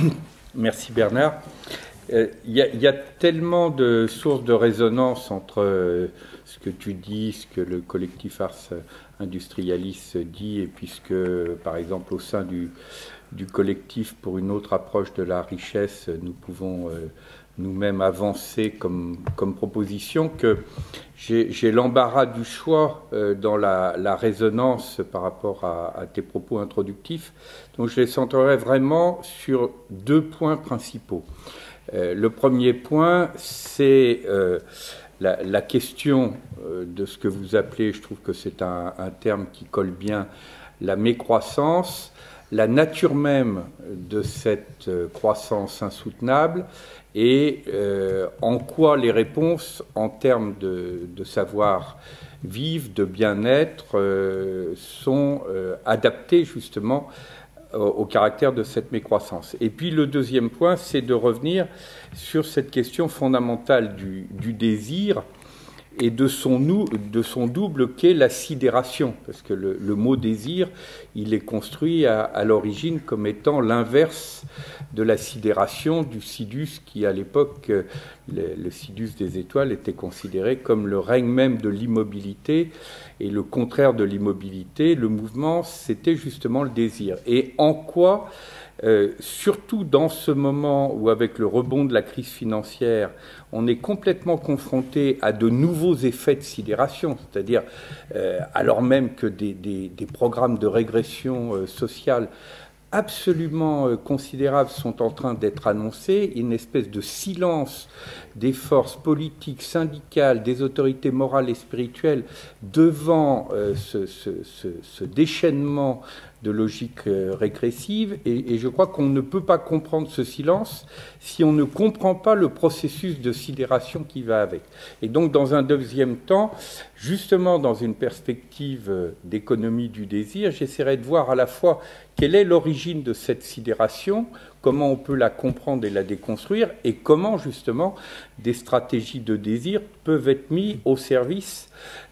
Merci Bernard. Il y, a tellement de sources de résonance entre ce que tu dis, ce que le collectif Ars Industrialis dit, et puisque, par exemple, au sein du, du collectif pour une autre approche de la richesse, nous pouvons euh, nous-mêmes avancer comme, comme proposition, que j'ai l'embarras du choix euh, dans la, résonance par rapport à, tes propos introductifs. Donc je les centrerai vraiment sur deux points principaux. Euh, le premier point, c'est la, question de ce que vous appelez, je trouve que c'est un, un terme qui colle bien, la mécroissance la nature même de cette euh, croissance insoutenable et euh, en quoi les réponses en termes de, savoir vivre, de bien-être, euh, sont adaptées justement au, caractère de cette mécroissance. Et puis le deuxième point, c'est de revenir sur cette question fondamentale du désir et de son, double qu'est la sidération, parce que le, mot désir, il est construit à, l'origine comme étant l'inverse de la sidération du sidus, qui à l'époque, le, le, sidus des étoiles était considéré comme le règne même de l'immobilité, et le contraire de l'immobilité, le mouvement, c'était justement le désir. Et en quoi euh, surtout dans ce moment où, avec le rebond de la crise financière, on est complètement confronté à de nouveaux effets de sidération, c'est-à-dire euh, alors même que des, programmes de régression euh, sociale absolument considérables sont en train d'être annoncés, une espèce de silence des forces politiques, syndicales, des autorités morales et spirituelles devant ce, déchaînement de logique euh, régressive, et, je crois qu'on ne peut pas comprendre ce silence si on ne comprend pas le processus de sidération qui va avec. Et donc, dans un deuxième temps, justement dans une perspective euh, d'économie du désir, j'essaierai de voir à la fois quelle est l'origine de cette sidération, comment on peut la comprendre et la déconstruire, et comment justement des stratégies de désir peuvent être mises au service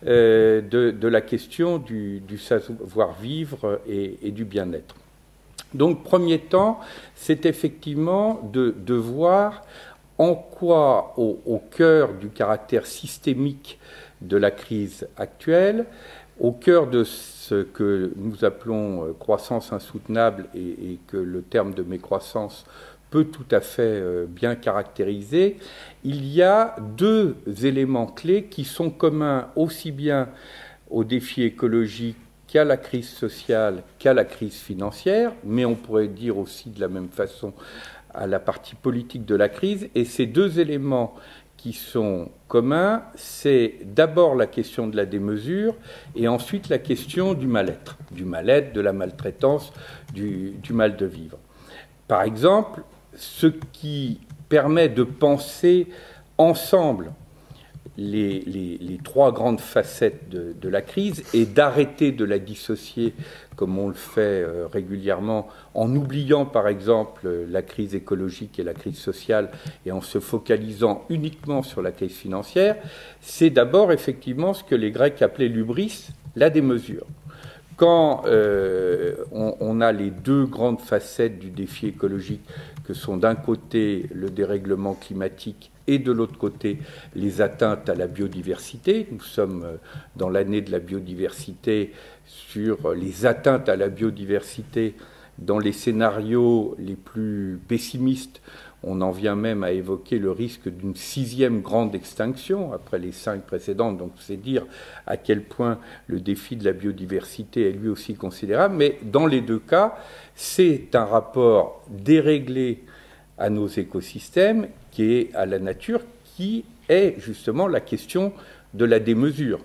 euh, de, la question du, savoir-vivre et, du bien-être. Donc, premier temps, c'est effectivement de, voir en quoi, au, cœur du caractère systémique de la crise actuelle, au cœur de ce que nous appelons euh, croissance insoutenable et, que le terme de mécroissance peut tout à fait euh, bien caractériser, il y a deux éléments clés qui sont communs aussi bien aux défis écologiques qu'à la crise sociale, qu'à la crise financière, mais on pourrait dire aussi de la même façon à la partie politique de la crise. Et ces deux éléments qui sont communs, c'est d'abord la question de la démesure et ensuite la question du mal-être, du mal-être, de la maltraitance, du, mal de vivre. Par exemple, ce qui permet de penser ensemble les, trois grandes facettes de, la crise et d'arrêter de la dissocier comme on le fait euh, régulièrement en oubliant par exemple la crise écologique et la crise sociale et en se focalisant uniquement sur la crise financière, c'est d'abord effectivement ce que les Grecs appelaient l'ubris, la démesure. Quand euh, on, a les deux grandes facettes du défi écologique, que sont d'un côté le dérèglement climatique et de l'autre côté les atteintes à la biodiversité. Nous sommes euh, dans l'année de la biodiversité sur les atteintes à la biodiversité dans les scénarios les plus pessimistes. On en vient même à évoquer le risque d'une sixième grande extinction après les cinq précédentes. Donc c'est dire à quel point le défi de la biodiversité est lui aussi considérable. Mais dans les deux cas, c'est un rapport déréglé à nos écosystèmes à la nature, qui est justement la question de la démesure.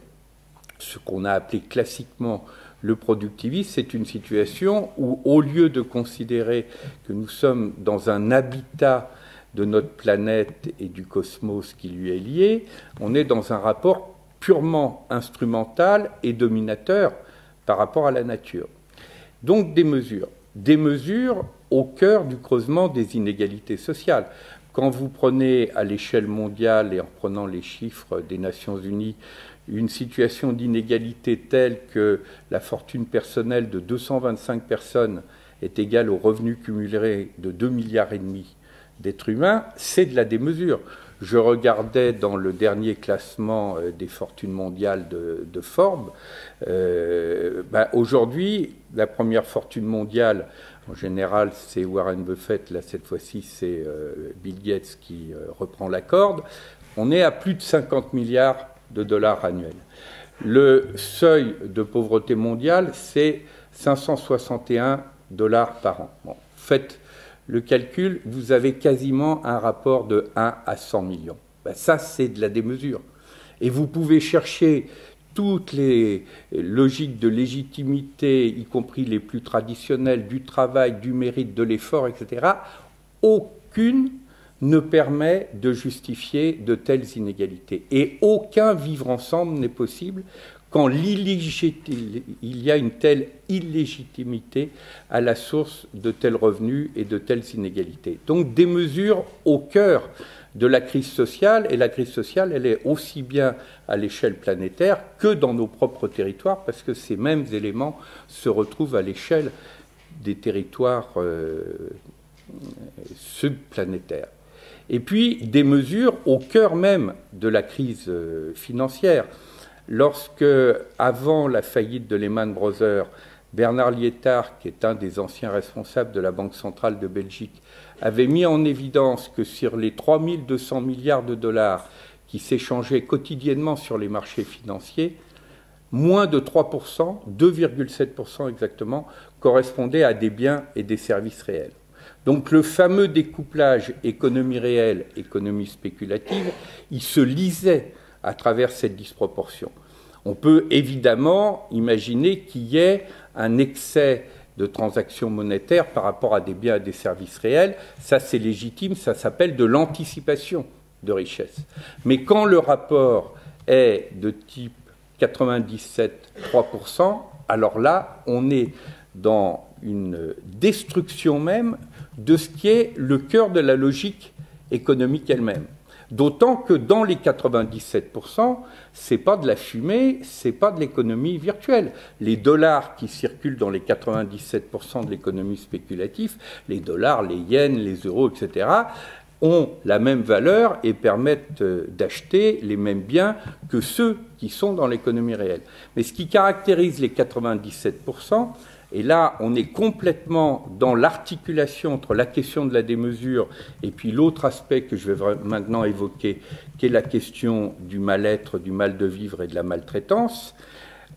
Ce qu'on a appelé classiquement le productivisme, c'est une situation où, au lieu de considérer que nous sommes dans un habitat de notre planète et du cosmos qui lui est lié, on est dans un rapport purement instrumental et dominateur par rapport à la nature. Donc des mesures. Des mesures au cœur du creusement des inégalités sociales. Quand vous prenez à l'échelle mondiale et en prenant les chiffres des Nations Unies une situation d'inégalité telle que la fortune personnelle de 225 personnes est égal au revenu cumulé de 2 milliards et demi d'êtres humains, c'est de la démesure. Je regardais dans le dernier classement euh, des fortunes mondiales de, Forbes. Euh, ben, aujourd'hui, la première fortune mondiale, en général, c'est Warren Buffett. Là, cette fois-ci, c'est euh, Bill Gates qui reprend la corde. On est à plus de 50 milliards de dollars annuels. Le seuil de pauvreté mondiale, c'est 561 dollars par an. Bon, faites le calcul, vous avez quasiment un rapport de 1 à 100 millions. Ben, ça, c'est de la démesure. Et vous pouvez chercher toutes les logiques de légitimité, y compris les plus traditionnelles, du travail, du mérite, de l'effort, etc. Aucune ne permet de justifier de telles inégalités. Et aucun vivre ensemble n'est possible quand il y a une telle illégitimité à la source de tels revenus et de telles inégalités. Donc des mesures au cœur de la crise sociale, et la crise sociale, elle est aussi bien à l'échelle planétaire que dans nos propres territoires, parce que ces mêmes éléments se retrouvent à l'échelle des territoires euh, subplanétaires. Et puis des mesures au cœur même de la crise euh, financière lorsque, avant la faillite de Lehman Brothers, Bernard Lietard, qui est un des anciens responsables de la Banque centrale de Belgique, avait mis en évidence que sur les 3200 milliards de dollars qui s'échangeaient quotidiennement sur les marchés financiers, moins de 3%, 2,7% exactement, correspondaient à des biens et des services réels. Donc le fameux découplage économie réelle, économie spéculative, il se lisait à travers cette disproportion. On peut évidemment imaginer qu'il y ait un excès de transactions monétaires par rapport à des biens et des services réels. Ça, c'est légitime, ça s'appelle de l'anticipation de richesse. Mais quand le rapport est de type 97-3%, alors là, on est dans une destruction même de ce qui est le cœur de la logique économique elle-même. D'autant que dans les 97%, c'est pas de la fumée, c'est pas de l'économie virtuelle. Les dollars qui circulent dans les 97% de l'économie spéculative, les dollars, les yens, les euros, etc., ont la même valeur et permettent euh, d'acheter les mêmes biens que ceux qui sont dans l'économie réelle. Mais ce qui caractérise les 97%, et là, on est complètement dans l'articulation entre la question de la démesure et puis l'autre aspect que je vais maintenant évoquer, qui est la question du mal-être, du mal de vivre et de la maltraitance.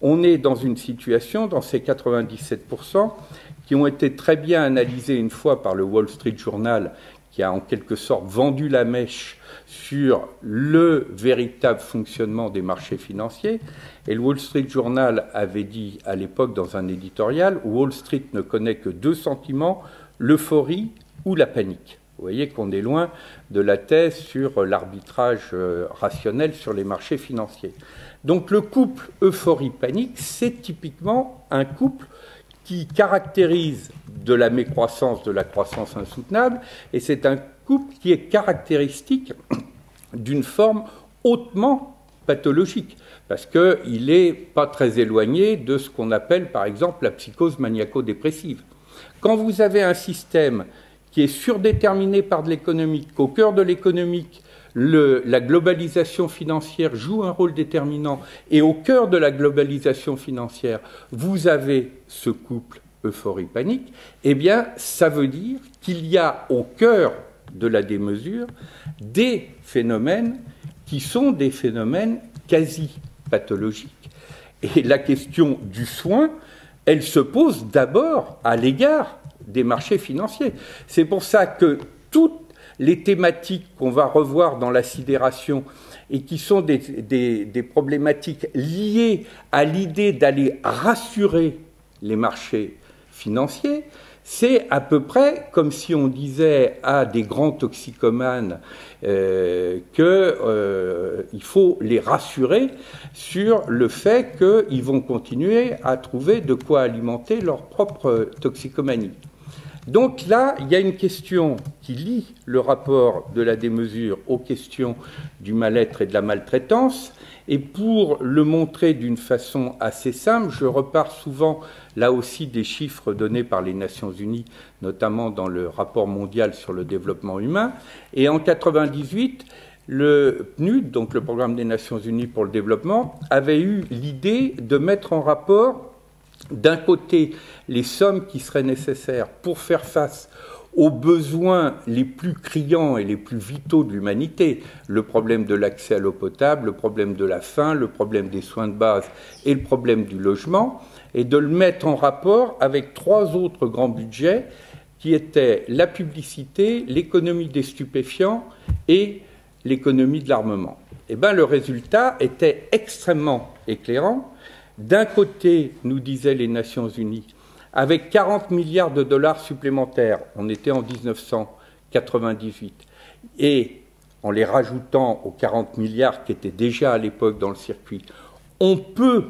On est dans une situation, dans ces 97%, qui ont été très bien analysés une fois par le Wall Street Journal, qui a en quelque sorte vendu la mèche sur le véritable fonctionnement des marchés financiers. Et le Wall Street Journal avait dit à l'époque dans un éditorial, Wall Street ne connaît que deux sentiments, l'euphorie ou la panique. Vous voyez qu'on est loin de la thèse sur l'arbitrage euh, rationnel sur les marchés financiers. Donc le couple euphorie-panique, c'est typiquement un couple qui caractérise de la mécroissance, de la croissance insoutenable, et c'est un couple qui est caractéristique d'une forme hautement pathologique, parce qu'il n'est pas très éloigné de ce qu'on appelle par exemple la psychose maniaco-dépressive. Quand vous avez un système qui est surdéterminé par de l'économique, qu'au cœur de l'économique, la globalisation financière joue un rôle déterminant, et au cœur de la globalisation financière, vous avez ce couple euphorie-panique, eh bien, ça veut dire qu'il y a au cœur de la démesure des phénomènes qui sont des phénomènes quasi pathologiques. Et la question du soin, elle se pose d'abord à l'égard des marchés financiers. C'est pour ça que toutes les thématiques qu'on va revoir dans la sidération et qui sont des, problématiques liées à l'idée d'aller rassurer les marchés financiers, c'est à peu près comme si on disait à des grands toxicomanes euh, qu'il euh, faut les rassurer sur le fait qu'ils vont continuer à trouver de quoi alimenter leur propre toxicomanie. Donc là, il y a une question qui lie le rapport de la démesure aux questions du mal-être et de la maltraitance. Et pour le montrer d'une façon assez simple, je repars souvent là aussi des chiffres donnés par les Nations Unies, notamment dans le rapport mondial sur le développement humain. Et en 98, le PNUD, donc le Programme des Nations Unies pour le développement, avait eu l'idée de mettre en rapport d'un côté les sommes qui seraient nécessaires pour faire face aux besoins les plus criants et les plus vitaux de l'humanité, le problème de l'accès à l'eau potable, le problème de la faim, le problème des soins de base et le problème du logement, et de le mettre en rapport avec trois autres grands budgets qui étaient la publicité, l'économie des stupéfiants et l'économie de l'armement. Eh bien, le résultat était extrêmement éclairant. D'un côté, nous disaient les Nations Unies, avec 40 milliards de dollars supplémentaires, on était en 1998, et en les rajoutant aux 40 milliards qui étaient déjà à l'époque dans le circuit, on peut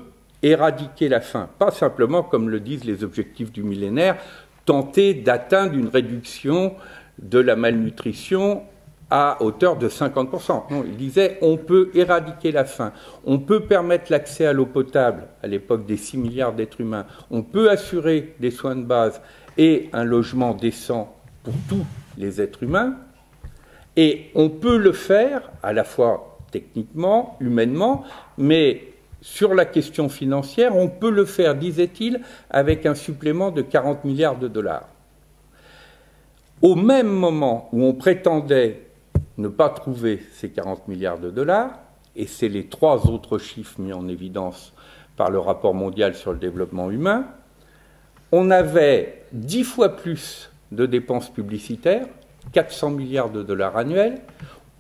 éradiquer la faim, pas simplement, comme le disent les objectifs du millénaire, tenter d'atteindre une réduction de la malnutrition à hauteur de 50%. Non, il disait on peut éradiquer la faim, on peut permettre l'accès à l'eau potable à l'époque des 6 milliards d'êtres humains, on peut assurer des soins de base et un logement décent pour tous les êtres humains, et on peut le faire à la fois techniquement, humainement, mais sur la question financière, on peut le faire, disait-il, avec un supplément de 40 milliards de dollars. Au même moment où on prétendait ne pas trouver ces 40 milliards de dollars, et c'est les trois autres chiffres mis en évidence par le rapport mondial sur le développement humain, on avait dix fois plus de dépenses publicitaires, 400 milliards de dollars annuels,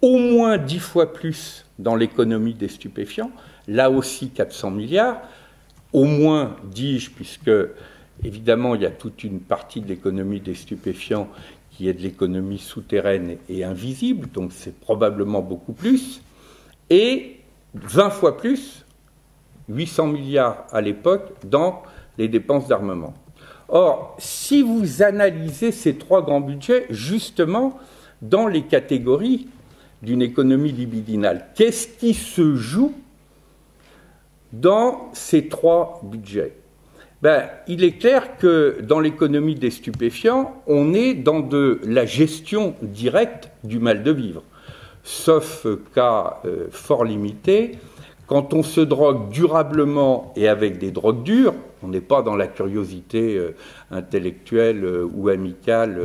au moins dix fois plus dans l'économie des stupéfiants, là aussi 400 milliards, au moins, dis-je, puisque évidemment il y a toute une partie de l'économie des stupéfiants qui est de l'économie souterraine et invisible, donc c'est probablement beaucoup plus, et 20 fois plus, 800 milliards à l'époque, dans les dépenses d'armement. Or, si vous analysez ces trois grands budgets, justement, dans les catégories d'une économie libidinale, qu'est-ce qui se joue dans ces trois budgets? Ben, il est clair que dans l'économie des stupéfiants, on est dans de la gestion directe du mal de vivre. Sauf cas euh, fort limité, quand on se drogue durablement et avec des drogues dures, on n'est pas dans la curiosité euh, intellectuelle euh, ou amicale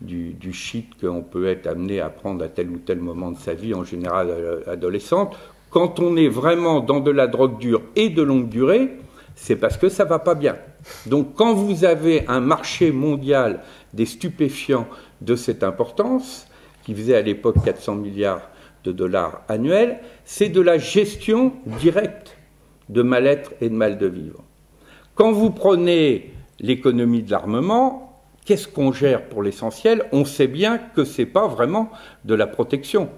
du, du, shit qu'on peut être amené à prendre à tel ou tel moment de sa vie, en général adolescente. Quand on est vraiment dans de la drogue dure et de longue durée, c'est parce que ça ne va pas bien. Donc quand vous avez un marché mondial des stupéfiants de cette importance, qui faisait à l'époque 400 milliards de dollars annuels, c'est de la gestion directe de mal-être et de mal de vivre. Quand vous prenez l'économie de l'armement, qu'est-ce qu'on gère pour l'essentiel? On sait bien que ce n'est pas vraiment de la protection.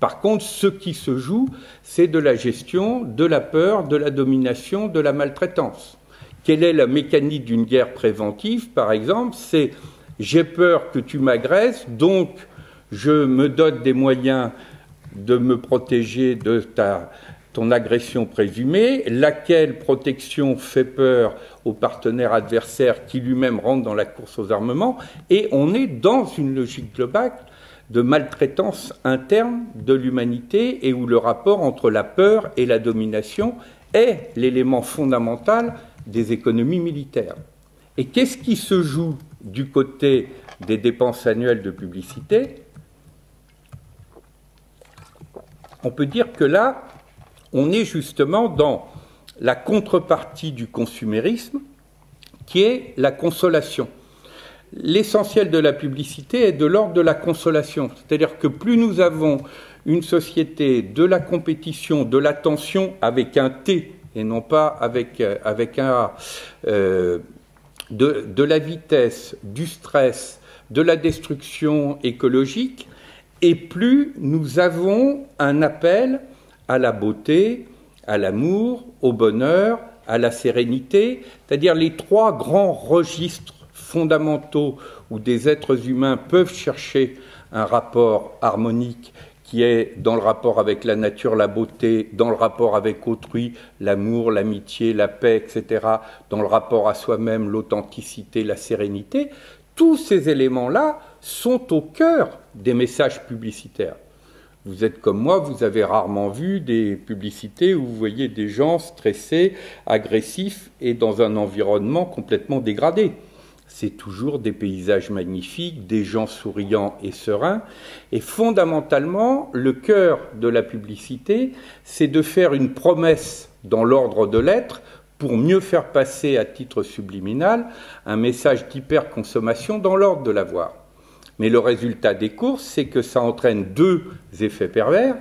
Par contre, ce qui se joue, c'est de la gestion, de la peur, de la domination, de la maltraitance. Quelle est la mécanique d'une guerre préventive, par exemple? C'est j'ai peur que tu m'agresses, donc je me dote des moyens de me protéger de ta, ton agression présumée, laquelle protection fait peur au partenaire adversaire qui lui-même rentre dans la course aux armements, et on est dans une logique globale de maltraitance interne de l'humanité et où le rapport entre la peur et la domination est l'élément fondamental des économies militaires. Et qu'est-ce qui se joue du côté des dépenses annuelles de publicité? On peut dire que là, on est justement dans la contrepartie du consumérisme, qui est la consolation l'essentiel de la publicité est de l'ordre de la consolation. C'est-à-dire que plus nous avons une société de la compétition, de l'attention avec un T et non pas avec, euh, un A, euh, de, de la vitesse, du stress, de la destruction écologique, et plus nous avons un appel à la beauté, à l'amour, au bonheur, à la sérénité, c'est-à-dire les trois grands registres fondamentaux où des êtres humains peuvent chercher un rapport harmonique qui est dans le rapport avec la nature, la beauté, dans le rapport avec autrui, l'amour, l'amitié, la paix, etc., dans le rapport à soi-même, l'authenticité, la sérénité, tous ces éléments-là sont au cœur des messages publicitaires. Vous êtes comme moi, vous avez rarement vu des publicités où vous voyez des gens stressés, agressifs et dans un environnement complètement dégradé c'est toujours des paysages magnifiques, des gens souriants et sereins. Et fondamentalement, le cœur de la publicité, c'est de faire une promesse dans l'ordre de l'être pour mieux faire passer à titre subliminal un message d'hyperconsommation dans l'ordre de l'avoir. Mais le résultat des courses, c'est que ça entraîne deux effets pervers.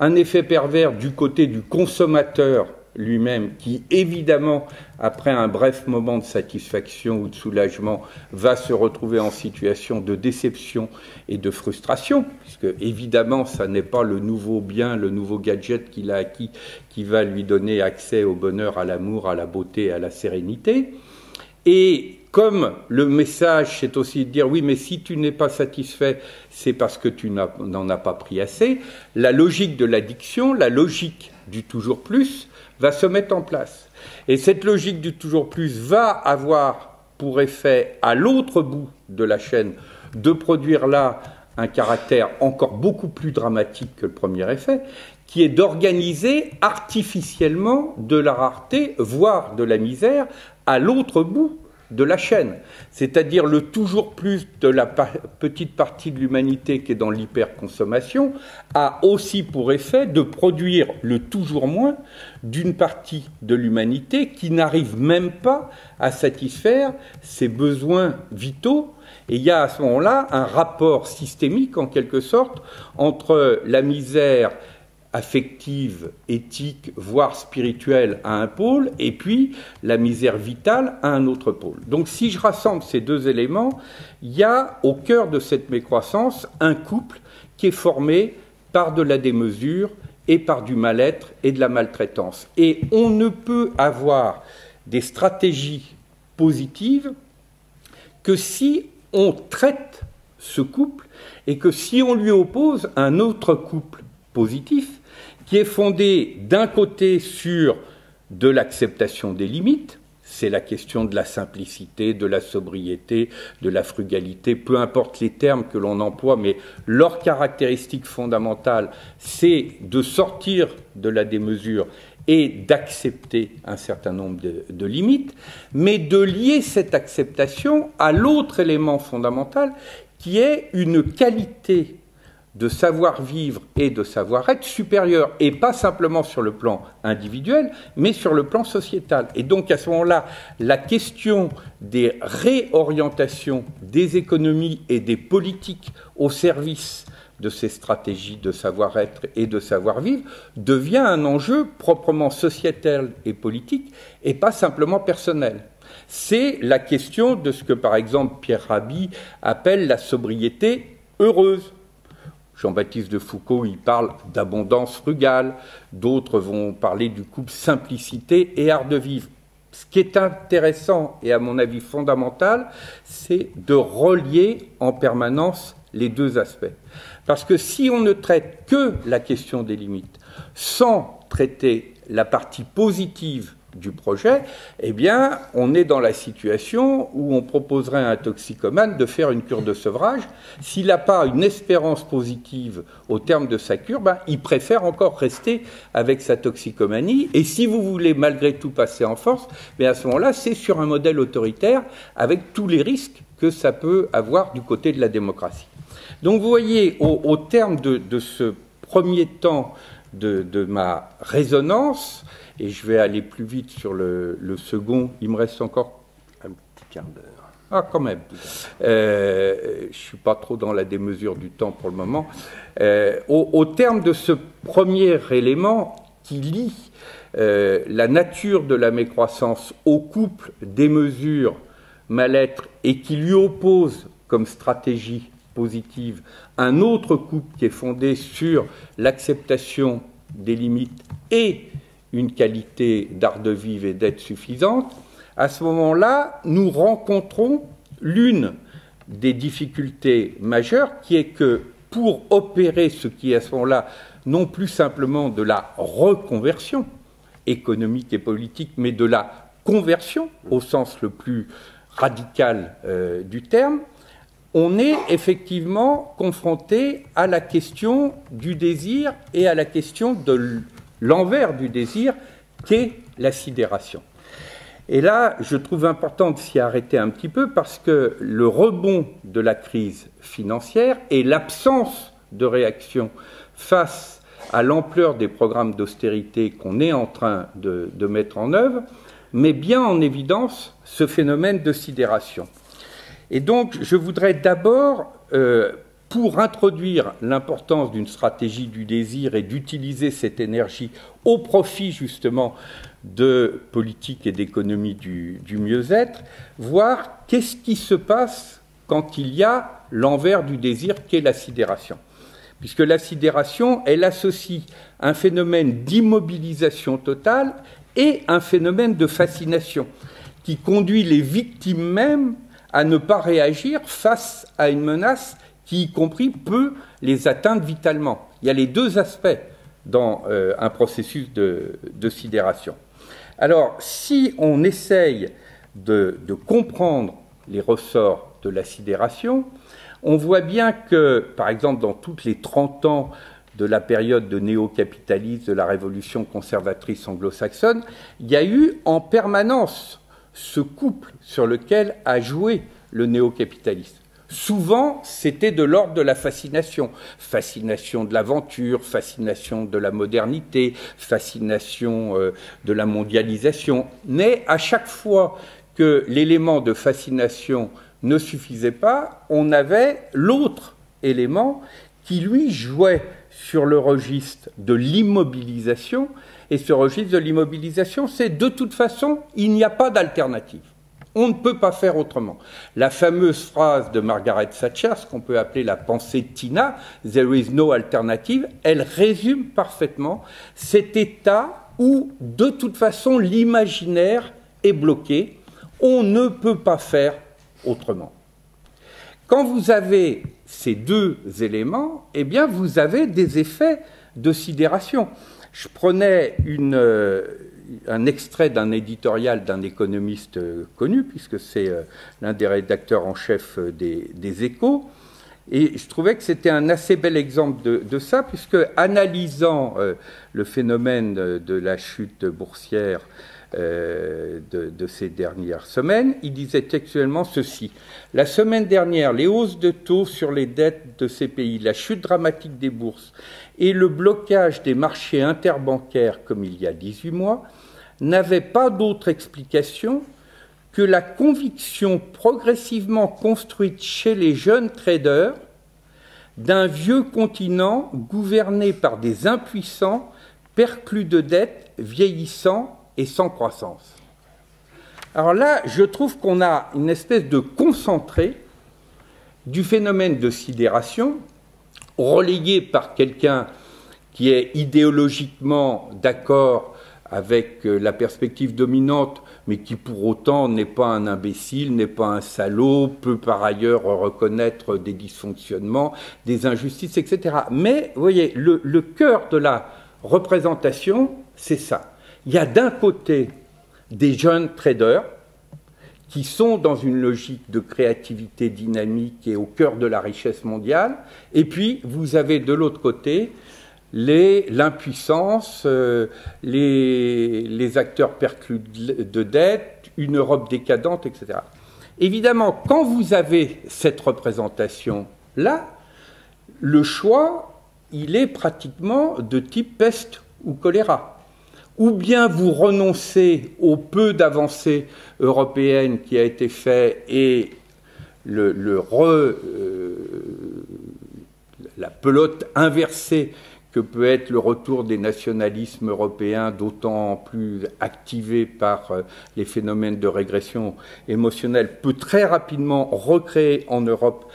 Un effet pervers du côté du consommateur lui-même, qui évidemment, après un bref moment de satisfaction ou de soulagement, va se retrouver en situation de déception et de frustration, puisque évidemment, ça n'est pas le nouveau bien, le nouveau gadget qu'il a acquis qui va lui donner accès au bonheur, à l'amour, à la beauté, à la sérénité. Et comme le message, c'est aussi de dire oui, mais si tu n'es pas satisfait, c'est parce que tu n'en as pas pris assez, la logique de l'addiction, la logique du toujours plus, va se mettre en place. Et cette logique du toujours plus va avoir pour effet, à l'autre bout de la chaîne, de produire là un caractère encore beaucoup plus dramatique que le premier effet, qui est d'organiser artificiellement de la rareté, voire de la misère, à l'autre bout de la chaîne, c'est-à-dire le toujours plus de la petite partie de l'humanité qui est dans l'hyperconsommation, a aussi pour effet de produire le toujours moins d'une partie de l'humanité qui n'arrive même pas à satisfaire ses besoins vitaux. Et il y a à ce moment-là un rapport systémique, en quelque sorte, entre la misère affective, éthique, voire spirituelle à un pôle, et puis la misère vitale à un autre pôle. Donc si je rassemble ces deux éléments, il y a au cœur de cette mécroissance un couple qui est formé par de la démesure et par du mal-être et de la maltraitance. Et on ne peut avoir des stratégies positives que si on traite ce couple et que si on lui oppose un autre couple positif est fondé d'un côté sur de l'acceptation des limites, c'est la question de la simplicité, de la sobriété, de la frugalité, peu importe les termes que l'on emploie, mais leur caractéristique fondamentale, c'est de sortir de la démesure et d'accepter un certain nombre de, limites, mais de lier cette acceptation à l'autre élément fondamental qui est une qualité de savoir-vivre et de savoir-être supérieur, et pas simplement sur le plan individuel, mais sur le plan sociétal. Et donc à ce moment-là, la question des réorientations des économies et des politiques au service de ces stratégies de savoir-être et de savoir-vivre devient un enjeu proprement sociétal et politique, et pas simplement personnel. C'est la question de ce que, par exemple, Pierre Rabhi appelle la sobriété heureuse Jean-Baptiste de Foucault, il parle d'abondance frugale, d'autres vont parler du couple simplicité et art de vivre. Ce qui est intéressant et à mon avis fondamental, c'est de relier en permanence les deux aspects. Parce que si on ne traite que la question des limites sans traiter la partie positive du projet, eh bien, on est dans la situation où on proposerait à un toxicomane de faire une cure de sevrage. S'il n'a pas une espérance positive au terme de sa cure, ben, il préfère encore rester avec sa toxicomanie. Et si vous voulez malgré tout passer en force, mais à ce moment-là, c'est sur un modèle autoritaire avec tous les risques que ça peut avoir du côté de la démocratie. Donc vous voyez, au, terme de, ce premier temps de ma résonance, et je vais aller plus vite sur le, second. Il me reste encore un petit quart d'heure. Ah, quand même. Euh, je ne suis pas trop dans la démesure du temps pour le moment. Euh, au, terme de ce premier élément qui lie euh, la nature de la mécroissance au couple démesure, mal-être, et qui lui oppose comme stratégie positive un autre couple qui est fondé sur l'acceptation des limites et une qualité d'art de vivre et d'être suffisante, à ce moment-là, nous rencontrons l'une des difficultés majeures qui est que pour opérer ce qui est à ce moment-là non plus simplement de la reconversion économique et politique, mais de la conversion au sens le plus radical euh, du terme, on est effectivement confronté à la question du désir et à la question de l'envers du désir qu'est la sidération. Et là, je trouve important de s'y arrêter un petit peu parce que le rebond de la crise financière et l'absence de réaction face à l'ampleur des programmes d'austérité qu'on est en train de, mettre en œuvre met bien en évidence ce phénomène de sidération. Et donc, je voudrais d'abord, euh, pour introduire l'importance d'une stratégie du désir et d'utiliser cette énergie au profit justement de politique et d'économie du, mieux-être, voir qu'est-ce qui se passe quand il y a l'envers du désir qu'est la sidération. Puisque la sidération, elle associe un phénomène d'immobilisation totale et un phénomène de fascination qui conduit les victimes mêmes à ne pas réagir face à une menace qui, y compris, peut les atteindre vitalement. Il y a les deux aspects dans euh, un processus de, sidération. Alors, si on essaye de, comprendre les ressorts de la sidération, on voit bien que, par exemple, dans toutes les 30 ans de la période de néo-capitalisme, de la révolution conservatrice anglo-saxonne, il y a eu en permanence ce couple sur lequel a joué le néo-capitalisme. Souvent, c'était de l'ordre de la fascination. Fascination de l'aventure, fascination de la modernité, fascination euh, de la mondialisation. Mais à chaque fois que l'élément de fascination ne suffisait pas, on avait l'autre élément qui, lui, jouait sur le registre de l'immobilisation et ce registre de l'immobilisation, c'est de toute façon, il n'y a pas d'alternative. On ne peut pas faire autrement. La fameuse phrase de Margaret Thatcher, ce qu'on peut appeler la pensée Tina, There is no alternative, elle résume parfaitement cet état où, de toute façon, l'imaginaire est bloqué. On ne peut pas faire autrement. Quand vous avez ces deux éléments, eh bien, vous avez des effets de sidération. Je prenais euh, un extrait d'un éditorial d'un économiste euh, connu, puisque c'est euh, l'un des rédacteurs en chef des, échos, et je trouvais que c'était un assez bel exemple de, ça, puisque analysant le phénomène de la chute boursière de, de, ces dernières semaines, il disait textuellement ceci. La semaine dernière, les hausses de taux sur les dettes de ces pays, la chute dramatique des bourses et le blocage des marchés interbancaires comme il y a 18 mois n'avaient pas d'autre explication que la conviction progressivement construite chez les jeunes traders d'un vieux continent gouverné par des impuissants, perclus de dettes, vieillissants et sans croissance. Alors là, je trouve qu'on a une espèce de concentré du phénomène de sidération relayé par quelqu'un qui est idéologiquement d'accord avec euh, la perspective dominante, mais qui pour autant n'est pas un imbécile, n'est pas un salaud, peut par ailleurs reconnaître des dysfonctionnements, des injustices, etc. Mais, vous voyez, le, le cœur de la représentation, c'est ça. Il y a d'un côté des jeunes traders qui sont dans une logique de créativité dynamique et au cœur de la richesse mondiale. Et puis, vous avez de l'autre côté l'impuissance, euh, les, acteurs perclus de dette, une Europe décadente, etc. Évidemment, quand vous avez cette représentation-là, le choix, il est pratiquement de type peste ou choléra ou bien vous renoncez au peu d'avancées européennes qui a été fait et le, euh, la pelote inversée que peut être le retour des nationalismes européens, d'autant plus activés par euh, les phénomènes de régression émotionnelle, peut très rapidement recréer en Europe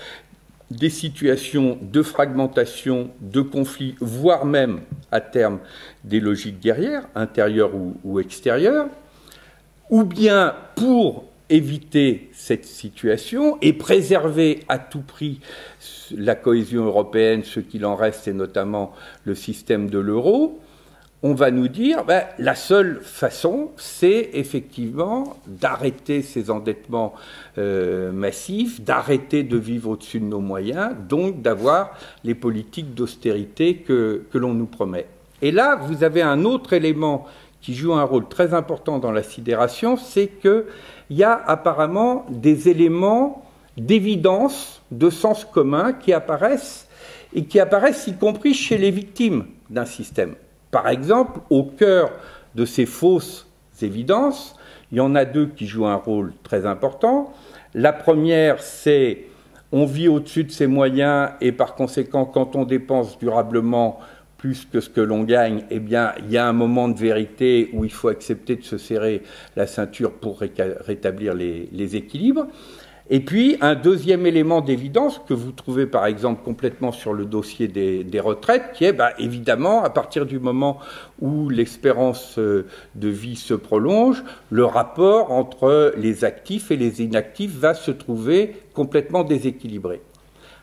des situations de fragmentation, de conflit, voire même à terme des logiques guerrières, intérieures ou, extérieures, ou bien pour éviter cette situation et préserver à tout prix la cohésion européenne, ce qu'il en reste, et notamment le système de l'euro, on va nous dire ben, la seule façon, c'est effectivement d'arrêter ces endettements euh, massifs, d'arrêter de vivre au-dessus de nos moyens, donc d'avoir les politiques d'austérité que, que l'on nous promet. Et là, vous avez un autre élément qui joue un rôle très important dans la sidération, c'est qu'il y a apparemment des éléments d'évidence, de sens commun qui apparaissent et qui apparaissent y compris chez les victimes d'un système. Par exemple, au cœur de ces fausses évidences, il y en a deux qui jouent un rôle très important. La première, c'est on vit au-dessus de ses moyens et par conséquent, quand on dépense durablement plus que ce que l'on gagne, eh bien, il y a un moment de vérité où il faut accepter de se serrer la ceinture pour rétablir les équilibres. Et puis, un deuxième élément d'évidence que vous trouvez par exemple complètement sur le dossier des, retraites, qui est bah, évidemment, à partir du moment où l'espérance euh, de vie se prolonge, le rapport entre les actifs et les inactifs va se trouver complètement déséquilibré.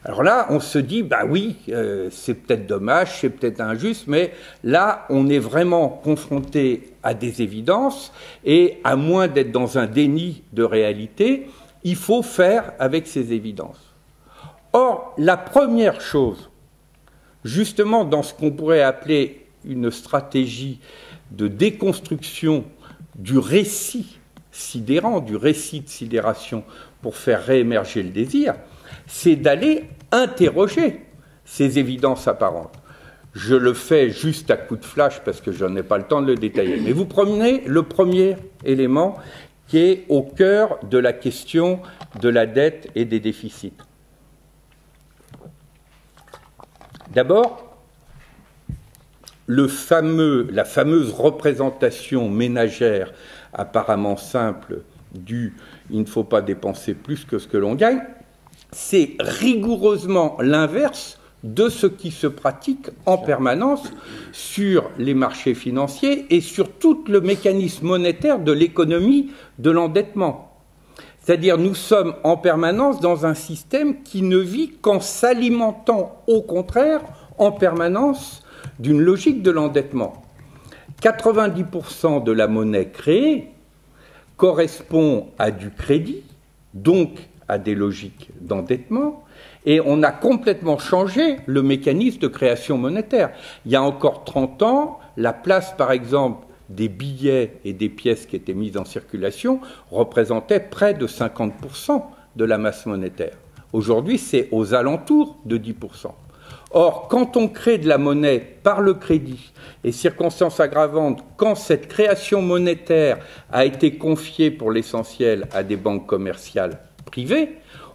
Alors là, on se dit, bah oui, euh, c'est peut-être dommage, c'est peut-être injuste, mais là, on est vraiment confronté à des évidences, et à moins d'être dans un déni de réalité, il faut faire avec ces évidences. Or, la première chose, justement dans ce qu'on pourrait appeler une stratégie de déconstruction du récit sidérant, du récit de sidération pour faire réémerger le désir, c'est d'aller interroger ces évidences apparentes. Je le fais juste à coup de flash parce que je n'ai pas le temps de le détailler. Mais vous prenez le premier élément qui est au cœur de la question de la dette et des déficits. D'abord, la fameuse représentation ménagère apparemment simple du il ne faut pas dépenser plus que ce que l'on gagne, c'est rigoureusement l'inverse de ce qui se pratique en permanence sur les marchés financiers et sur tout le mécanisme monétaire de l'économie de l'endettement. C'est-à-dire nous sommes en permanence dans un système qui ne vit qu'en s'alimentant au contraire en permanence d'une logique de l'endettement. 90% de la monnaie créée correspond à du crédit, donc à des logiques d'endettement, et on a complètement changé le mécanisme de création monétaire. Il y a encore 30 ans, la place, par exemple, des billets et des pièces qui étaient mises en circulation représentait près de 50% de la masse monétaire. Aujourd'hui, c'est aux alentours de 10%. Or, quand on crée de la monnaie par le crédit, et circonstance aggravante, quand cette création monétaire a été confiée pour l'essentiel à des banques commerciales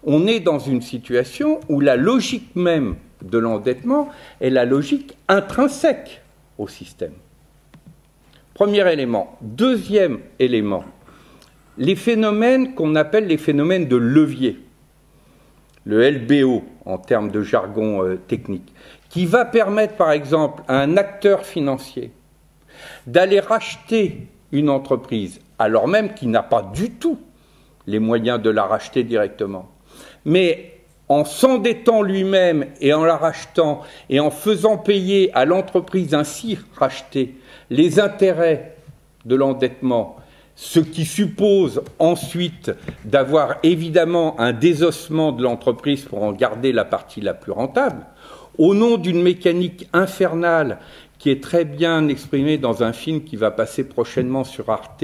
on est dans une situation où la logique même de l'endettement est la logique intrinsèque au système. Premier élément. Deuxième élément, les phénomènes qu'on appelle les phénomènes de levier, le LBO en termes de jargon euh, technique, qui va permettre par exemple à un acteur financier d'aller racheter une entreprise alors même qu'il n'a pas du tout les moyens de la racheter directement, mais en s'endettant lui-même et en la rachetant et en faisant payer à l'entreprise ainsi rachetée les intérêts de l'endettement, ce qui suppose ensuite d'avoir évidemment un désossement de l'entreprise pour en garder la partie la plus rentable, au nom d'une mécanique infernale qui est très bien exprimée dans un film qui va passer prochainement sur Arte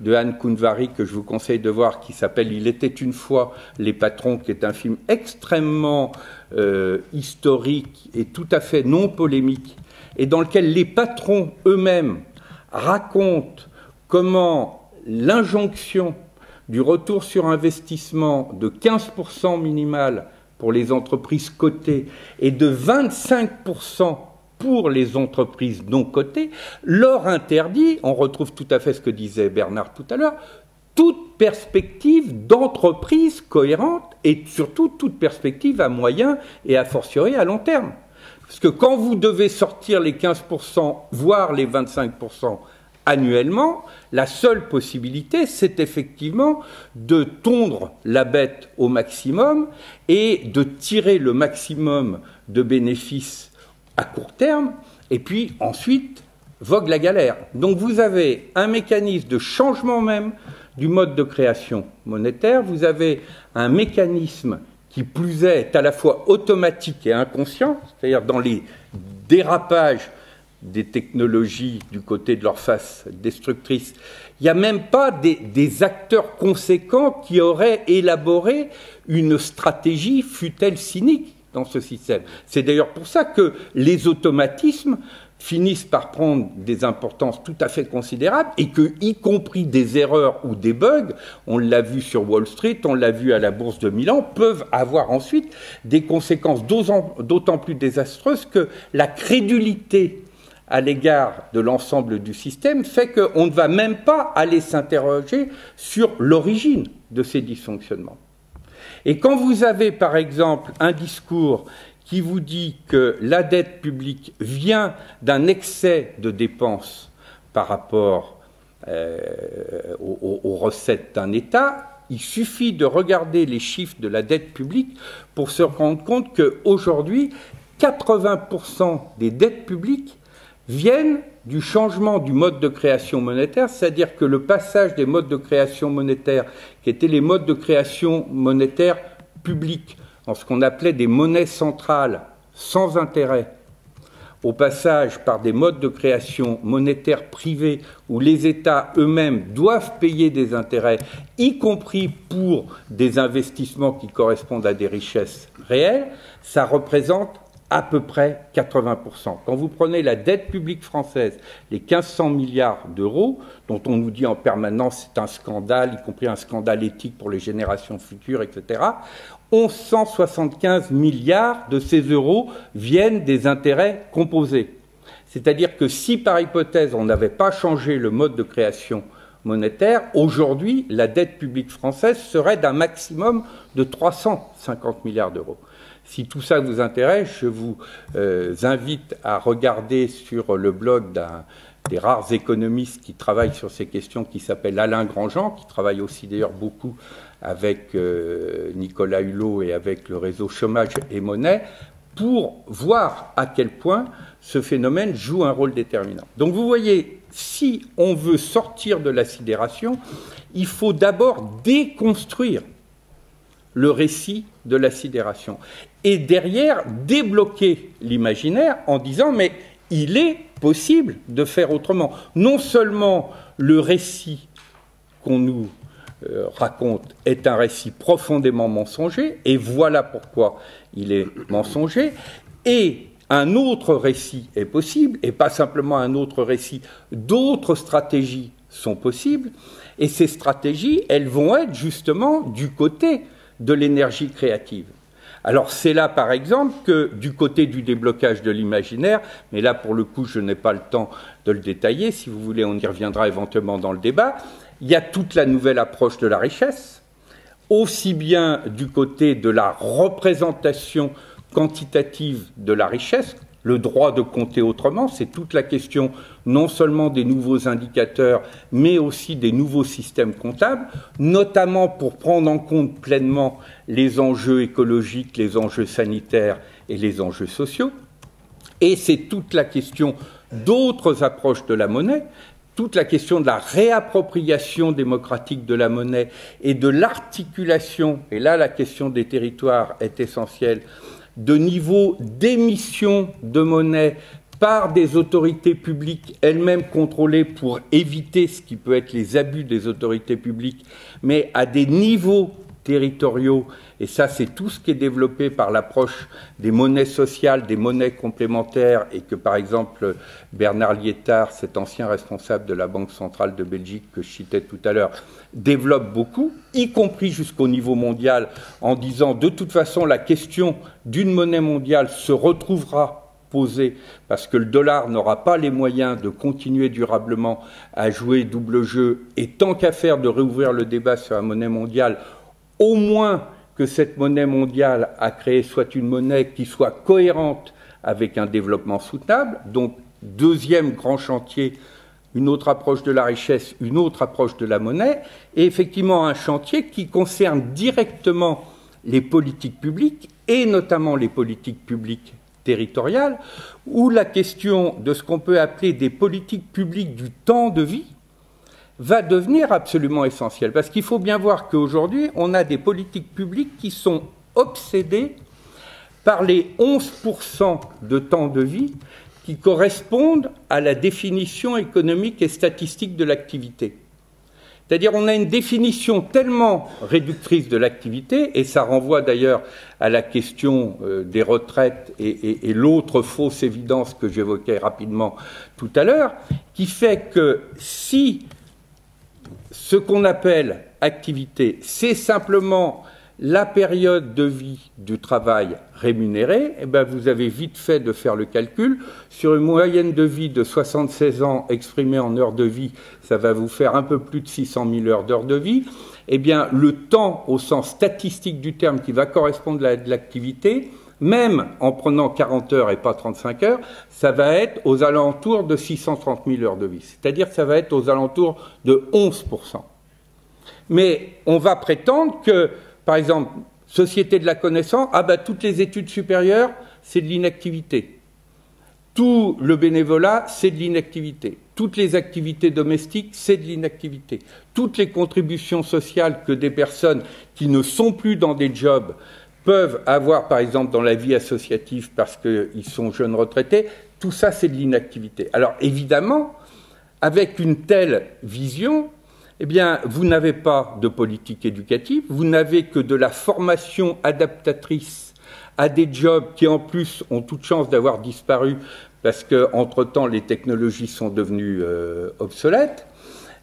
de Anne Kunvari que je vous conseille de voir, qui s'appelle Il était une fois les patrons, qui est un film extrêmement euh, historique et tout à fait non polémique, et dans lequel les patrons eux-mêmes racontent comment l'injonction du retour sur investissement de 15% minimal pour les entreprises cotées et de 25% pour les entreprises non cotées, leur interdit, on retrouve tout à fait ce que disait Bernard tout à l'heure, toute perspective d'entreprise cohérente et surtout toute perspective à moyen et à fortiori à long terme. Parce que quand vous devez sortir les 15%, voire les 25% annuellement, la seule possibilité, c'est effectivement de tondre la bête au maximum et de tirer le maximum de bénéfices à court terme, et puis ensuite vogue la galère. Donc vous avez un mécanisme de changement même du mode de création monétaire, vous avez un mécanisme qui plus est, à la fois automatique et inconscient, c'est-à-dire dans les dérapages des technologies du côté de leur face destructrice. Il n'y a même pas des, acteurs conséquents qui auraient élaboré une stratégie, fut-elle cynique, dans ce système. C'est d'ailleurs pour ça que les automatismes finissent par prendre des importances tout à fait considérables et que, y compris des erreurs ou des bugs, on l'a vu sur Wall Street, on l'a vu à la bourse de Milan, peuvent avoir ensuite des conséquences d'autant plus désastreuses que la crédulité à l'égard de l'ensemble du système fait qu'on ne va même pas aller s'interroger sur l'origine de ces dysfonctionnements. Et quand vous avez, par exemple, un discours qui vous dit que la dette publique vient d'un excès de dépenses par rapport euh, aux, recettes d'un État, il suffit de regarder les chiffres de la dette publique pour se rendre compte qu'aujourd'hui, 80% des dettes publiques viennent du changement du mode de création monétaire, c'est-à-dire que le passage des modes de création monétaire, qui étaient les modes de création monétaire publics, en ce qu'on appelait des monnaies centrales sans intérêt, au passage par des modes de création monétaire privés où les États eux-mêmes doivent payer des intérêts, y compris pour des investissements qui correspondent à des richesses réelles, ça représente à peu près 80%. Quand vous prenez la dette publique française, les 1500 milliards d'euros, dont on nous dit en permanence c'est un scandale, y compris un scandale éthique pour les générations futures, etc., 1175 milliards de ces euros viennent des intérêts composés. C'est-à-dire que si par hypothèse on n'avait pas changé le mode de création monétaire, aujourd'hui la dette publique française serait d'un maximum de 350 milliards d'euros. Si tout ça vous intéresse, je vous euh, invite à regarder sur le blog d'un des rares économistes qui travaillent sur ces questions, qui s'appelle Alain Grandjean, qui travaille aussi d'ailleurs beaucoup avec euh, Nicolas Hulot et avec le réseau Chômage et Monnaie, pour voir à quel point ce phénomène joue un rôle déterminant. Donc vous voyez, si on veut sortir de la sidération, il faut d'abord déconstruire le récit de la sidération et derrière débloquer l'imaginaire en disant mais il est possible de faire autrement. Non seulement le récit qu'on nous euh, raconte est un récit profondément mensonger, et voilà pourquoi il est mensonger, et un autre récit est possible, et pas simplement un autre récit, d'autres stratégies sont possibles, et ces stratégies, elles vont être justement du côté de l'énergie créative. Alors c'est là, par exemple, que du côté du déblocage de l'imaginaire, mais là pour le coup je n'ai pas le temps de le détailler, si vous voulez on y reviendra éventuellement dans le débat, il y a toute la nouvelle approche de la richesse, aussi bien du côté de la représentation quantitative de la richesse, le droit de compter autrement, c'est toute la question non seulement des nouveaux indicateurs, mais aussi des nouveaux systèmes comptables, notamment pour prendre en compte pleinement les enjeux écologiques, les enjeux sanitaires et les enjeux sociaux. Et c'est toute la question d'autres approches de la monnaie, toute la question de la réappropriation démocratique de la monnaie et de l'articulation, et là la question des territoires est essentielle, de niveau d'émission de monnaie par des autorités publiques elles-mêmes contrôlées pour éviter ce qui peut être les abus des autorités publiques, mais à des niveaux territoriaux, et ça c'est tout ce qui est développé par l'approche des monnaies sociales, des monnaies complémentaires, et que par exemple Bernard Liétard, cet ancien responsable de la Banque centrale de Belgique que je citais tout à l'heure, développe beaucoup, y compris jusqu'au niveau mondial, en disant de toute façon la question d'une monnaie mondiale se retrouvera posée parce que le dollar n'aura pas les moyens de continuer durablement à jouer double jeu. Et tant qu'à faire de réouvrir le débat sur la monnaie mondiale, au moins que cette monnaie mondiale a créé soit une monnaie qui soit cohérente avec un développement soutenable. Donc, deuxième grand chantier une autre approche de la richesse, une autre approche de la monnaie, et effectivement un chantier qui concerne directement les politiques publiques, et notamment les politiques publiques territoriales, où la question de ce qu'on peut appeler des politiques publiques du temps de vie va devenir absolument essentielle. Parce qu'il faut bien voir qu'aujourd'hui, on a des politiques publiques qui sont obsédées par les 11% de temps de vie qui correspondent à la définition économique et statistique de l'activité. C'est-à-dire on a une définition tellement réductrice de l'activité, et ça renvoie d'ailleurs à la question euh, des retraites et, et l'autre fausse évidence que j'évoquais rapidement tout à l'heure, qui fait que si ce qu'on appelle activité, c'est simplement la période de vie du travail rémunéré, eh ben vous avez vite fait de faire le calcul. Sur une moyenne de vie de 76 ans exprimée en heures de vie, ça va vous faire un peu plus de 600 000 heures d'heures de vie. Eh bien, le temps au sens statistique du terme qui va correspondre à l'activité, même en prenant 40 heures et pas 35 heures, ça va être aux alentours de 630 000 heures de vie. C'est-à-dire que ça va être aux alentours de 11 Mais on va prétendre que par exemple, société de la connaissance, ah ben toutes les études supérieures, c'est de l'inactivité. Tout le bénévolat, c'est de l'inactivité. Toutes les activités domestiques, c'est de l'inactivité. Toutes les contributions sociales que des personnes qui ne sont plus dans des jobs peuvent avoir, par exemple, dans la vie associative parce qu'ils sont jeunes retraités, tout ça, c'est de l'inactivité. Alors, évidemment, avec une telle vision, eh vous n'avez pas de politique éducative, vous n'avez que de la formation adaptatrice à des jobs qui, en plus, ont toute chance d'avoir disparu parce qu'entre-temps, les technologies sont devenues euh, obsolètes.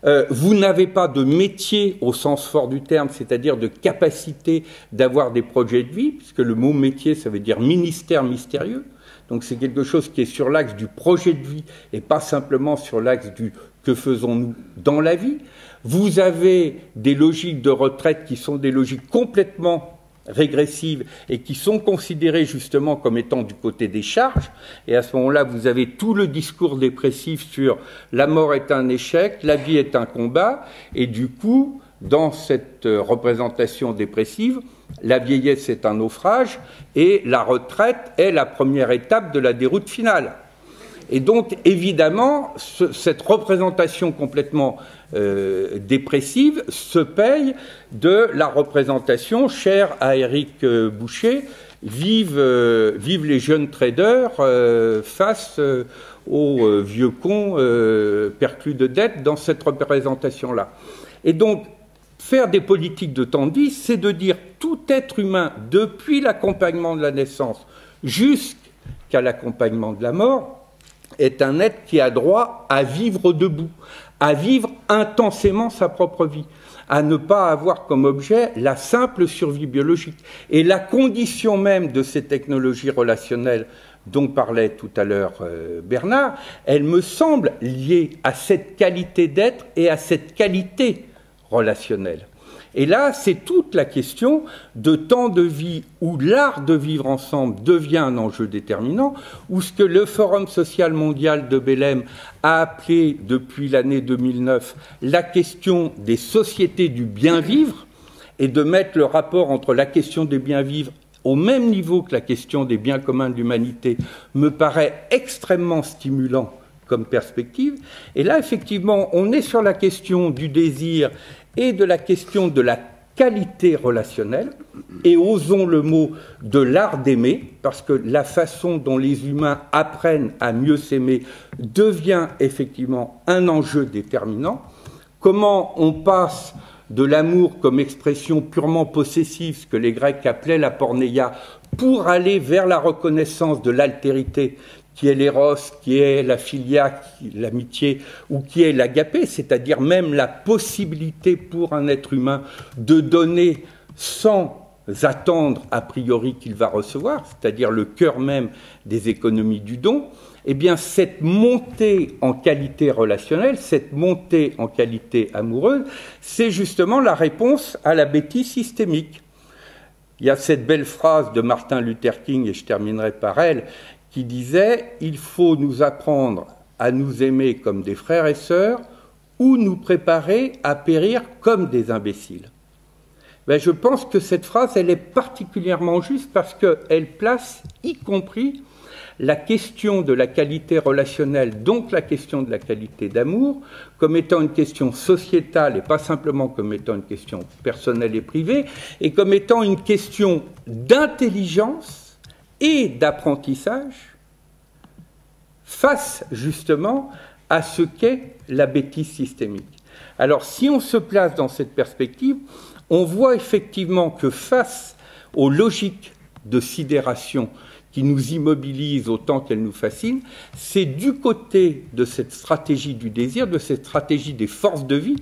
Euh, vous n'avez pas de métier au sens fort du terme, c'est-à-dire de capacité d'avoir des projets de vie, puisque le mot métier, ça veut dire ministère mystérieux. Donc c'est quelque chose qui est sur l'axe du projet de vie et pas simplement sur l'axe du que faisons-nous dans la vie. Vous avez des logiques de retraite qui sont des logiques complètement régressives et qui sont considérées justement comme étant du côté des charges. Et à ce moment-là, vous avez tout le discours dépressif sur la mort est un échec, la vie est un combat. Et du coup, dans cette représentation dépressive, la vieillesse est un naufrage et la retraite est la première étape de la déroute finale. Et donc, évidemment, cette représentation complètement euh, dépressive se paye de la représentation chère à Éric euh, Boucher, vive, euh, vive les jeunes traders face aux vieux cons perclus de dettes dans cette représentation-là. Et donc, faire des politiques de vie, c'est de dire tout être humain, depuis l'accompagnement de la naissance jusqu'à l'accompagnement de la mort, est un être qui a droit à vivre debout, à vivre intensément sa propre vie, à ne pas avoir comme objet la simple survie biologique. Et la condition même de ces technologies relationnelles dont parlait tout à l'heure euh, Bernard, elle me semble liée à cette qualité d'être et à cette qualité relationnelle. Et là, c'est toute la question de temps de vie où l'art de vivre ensemble devient un enjeu déterminant, où ce que le Forum social mondial de Belém a appelé depuis l'année 2009 la question des sociétés du bien vivre, et de mettre le rapport entre la question des bien vivre au même niveau que la question des biens communs de l'humanité me paraît extrêmement stimulant comme perspective. Et là, effectivement, on est sur la question du désir et de la question de la qualité relationnelle, et osons le mot de l'art d'aimer, parce que la façon dont les humains apprennent à mieux s'aimer devient effectivement un enjeu déterminant. Comment on passe de l'amour comme expression purement possessive, ce que les Grecs appelaient la pornéia, pour aller vers la reconnaissance de l'altérité, qui est l'éros, qui est la filia, l'amitié, ou qui est l'agapé, c'est-à-dire même la possibilité pour un être humain de donner sans attendre a priori qu'il va recevoir, c'est-à-dire le cœur même des économies du don, eh bien cette montée en qualité relationnelle, cette montée en qualité amoureuse, c'est justement la réponse à la bêtise systémique. Il y a cette belle phrase de Martin Luther King, et je terminerai par elle, qui disait Il faut nous apprendre à nous aimer comme des frères et sœurs ou nous préparer à périr comme des imbéciles. Ben, je pense que cette phrase, elle est particulièrement juste parce qu'elle place, y compris, la question de la qualité relationnelle, donc la question de la qualité d'amour, comme étant une question sociétale et pas simplement comme étant une question personnelle et privée, et comme étant une question d'intelligence et d'apprentissage face justement à ce qu'est la bêtise systémique. Alors si on se place dans cette perspective, on voit effectivement que face aux logiques de sidération qui nous immobilisent autant qu'elles nous fascinent, c'est du côté de cette stratégie du désir, de cette stratégie des forces de vie,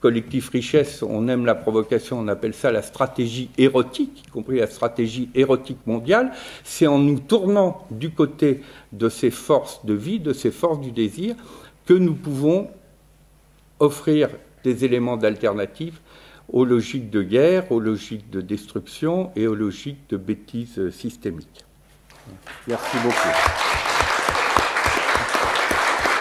collectif richesse, on aime la provocation, on appelle ça la stratégie érotique, y compris la stratégie érotique mondiale, c'est en nous tournant du côté de ces forces de vie, de ces forces du désir, que nous pouvons offrir des éléments d'alternative aux logiques de guerre, aux logiques de destruction et aux logiques de bêtises systémiques. Merci beaucoup.